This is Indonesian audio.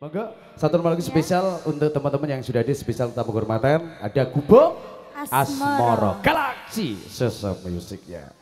Monggo satu nomor lagi spesial untuk teman-teman yang sudah di spesial tamu kehormatan ada Kubo Asmoro. Asmoro Galaxy Sesa Music ya.